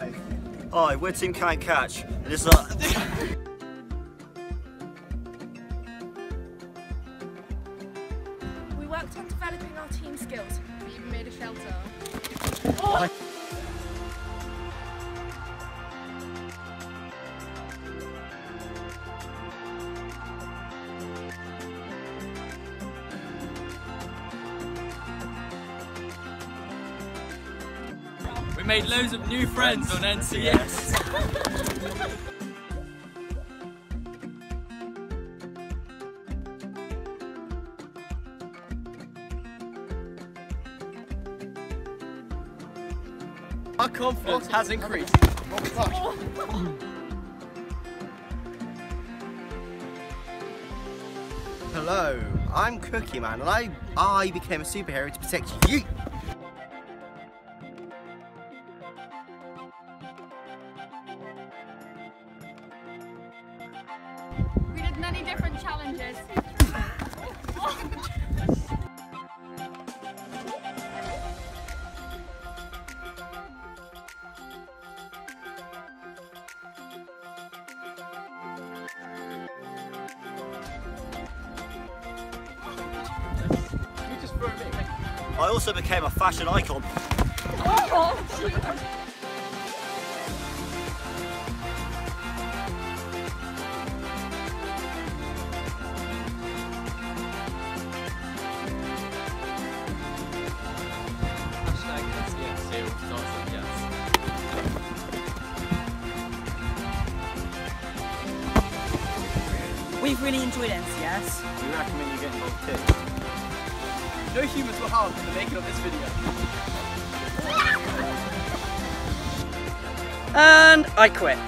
Hi, we're Team Can't Catch. And it's like... We worked on developing our team skills. We even made a shelter. We made loads of new friends on NCS. Our confidence has increased. Hello, I'm Cookie Man, and I I became a superhero to protect you. Many different challenges. You just threw me. I also became a fashion icon. Oh, Hashtag We've really enjoyed NCS. We recommend you get involved too. No humans were harmed in the making of this video. And I quit.